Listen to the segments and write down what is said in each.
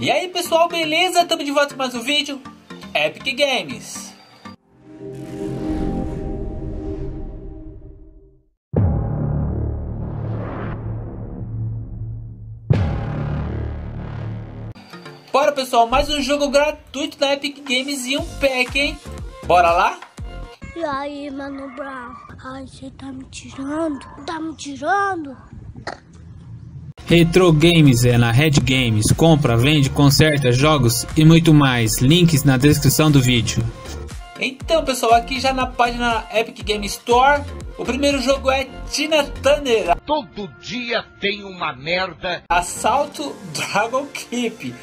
E aí pessoal, beleza? Estamos de volta com mais um vídeo Epic Games Bora pessoal, mais um jogo gratuito da Epic Games e um pack, hein? Bora lá? E aí, Mano Brown? Ai, você tá me tirando? Tá me tirando? Retro Games é na Red Games. Compra, vende, conserta jogos e muito mais. Links na descrição do vídeo. Então pessoal, aqui já na página Epic Game Store, o primeiro jogo é Tina Turner. Todo dia tem uma merda. Assalto Dragon Keep.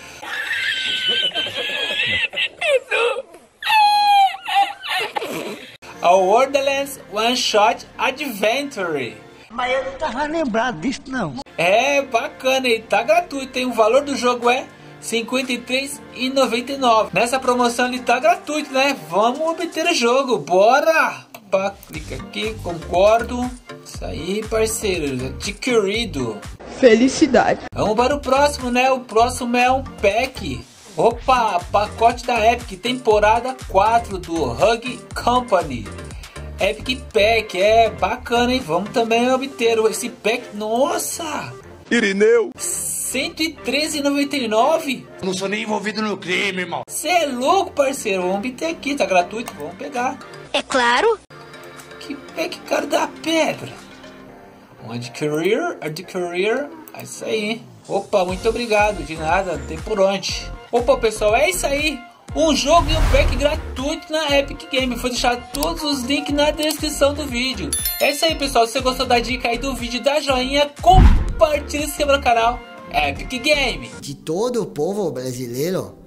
A Wonderlands One Shot Adventure. Mas eu não tava lembrado disso não. É bacana e tá gratuito, hein? O valor do jogo é R$ 53,99. Nessa promoção ele tá gratuito, né? Vamos obter o jogo, bora! Opa, clica aqui, concordo. Isso aí, parceiro, adquirido. Felicidade. Vamos para o próximo, né? O próximo é um pack. Opa, pacote da Epic, temporada 4 do Hug Company. Epic Pack, é bacana, hein? Vamos também obter esse pack. Nossa! Irineu. 113,99? Não sou nem envolvido no crime, irmão. Você é louco, parceiro. Vamos obter aqui, tá gratuito. Vamos pegar. É claro. Que pack caro da pedra. Um adquirir, adquirir. É isso aí. Opa, muito obrigado. De nada, tem por onde. Opa, pessoal, é isso aí um jogo e um pack gratuito na Epic Game. Vou deixar todos os links na descrição do vídeo. É isso aí, pessoal. Se você gostou da dica aí do vídeo, dá joinha, compartilha e se inscreva no canal Epic Game. De todo o povo brasileiro,